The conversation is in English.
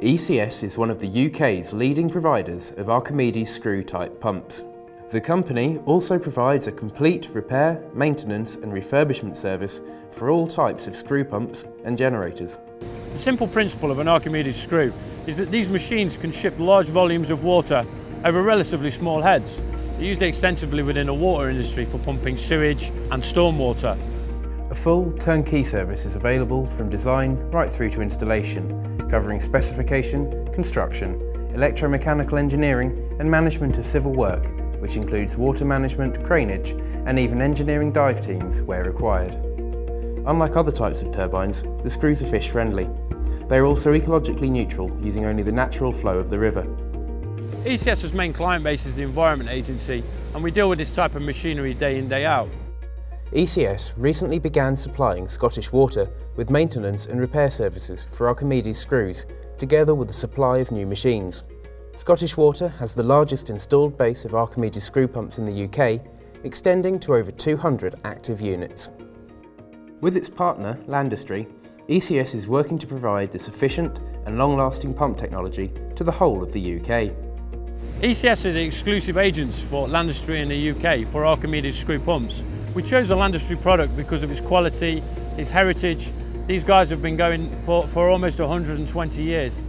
ECS is one of the UK's leading providers of Archimedes screw-type pumps. The company also provides a complete repair, maintenance and refurbishment service for all types of screw pumps and generators. The simple principle of an Archimedes screw is that these machines can shift large volumes of water over relatively small heads. They're used extensively within the water industry for pumping sewage and stormwater. A full turnkey service is available from design right through to installation, covering specification, construction, electromechanical engineering and management of civil work which includes water management, craneage and even engineering dive teams where required. Unlike other types of turbines, the screws are fish friendly. They are also ecologically neutral, using only the natural flow of the river. ECS's main client base is the Environment Agency and we deal with this type of machinery day in, day out. ECS recently began supplying Scottish Water with maintenance and repair services for Archimedes screws, together with the supply of new machines. Scottish Water has the largest installed base of Archimedes screw pumps in the UK, extending to over 200 active units. With its partner, Landustrie, ECS is working to provide this efficient and long-lasting pump technology to the whole of the UK. ECS are the exclusive agents for Landustrie in the UK for Archimedes screw pumps. We chose the Landustrie product because of its quality, its heritage. These guys have been going for, for almost 120 years.